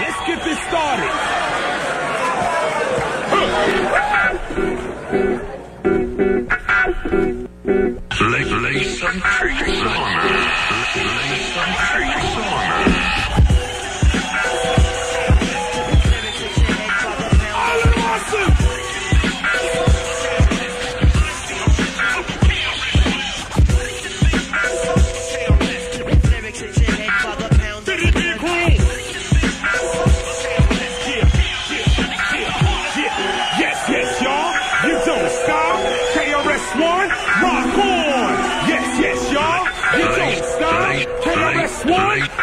Let's get this started. Lay, lay some trees on her. Lay some trees on her.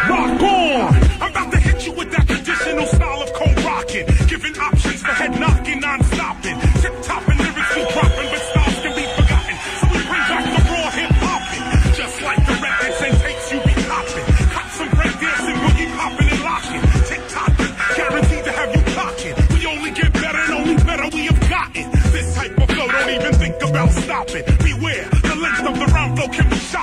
Rock on. I'm about to hit you with that traditional style of cold rocking. Giving options for head knocking, non-stopping. Tip-topping, lyrics be dropping, but styles can be forgotten. So we bring back the raw hip-hopping. Just like the records and tapes you be copping. Cop some break dancing, boogie popping and locking. Tick-tocking, guaranteed to have you clocking. We only get better and only better we have gotten. This type of flow, don't even think about stopping. Beware, the length of the round flow can be shocking.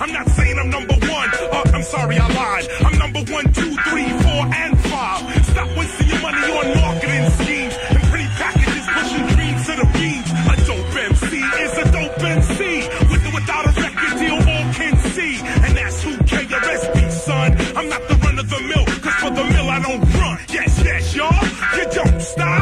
I'm not saying I'm number one. Uh, I'm sorry, I lied. I'm number one, two, three, four, and five. Stop wasting your money on marketing schemes and pretty packages pushing dreams to the beams. A dope MC is a dope MC. With or without a record deal, all can see. And that's who KRS be, son. I'm not the run of the mill, cause for the mill I don't run. Yes, yes, y'all. You don't stop.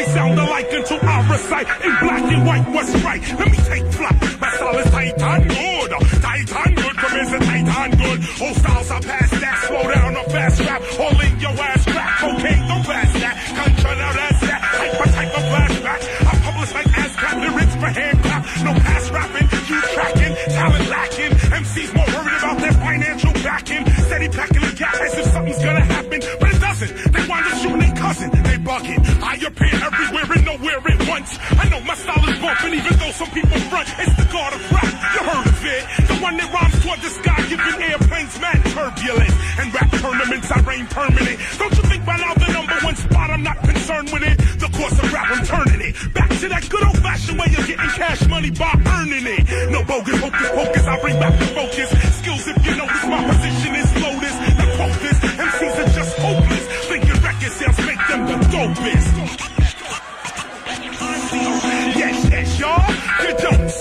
And the party sound alike until I recite in black and white what's right. Let me take flight. My style is tight and good. Tight and good. Tight and good. Old styles are past that. Slow down or fast rap. All in your ass crack. Cocaine, don't pass that. Contra, now that's that. Hyper type of flashback. I publish like ASCAP lyrics for hand clap. No pass rapping. You tracking. Talent lacking. MCs more worried about their financial backing. Steady packing the gap as if something's gonna happen. But it doesn't. They wind up shooting their cousin. They bugging. I appear everywhere and nowhere at once. I know my style is bumping even though some people front. It's the god of rap. You heard of it. The one that rhymes toward the sky giving airplanes mad turbulence. And rap tournaments I reign permanent. Don't you think by now the number one spot I'm not concerned with it? The course of rap I'm turning it. Back to that good old fashioned way of getting cash money by earning it. No bogus hocus pocus. I bring back the focus.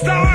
Yes,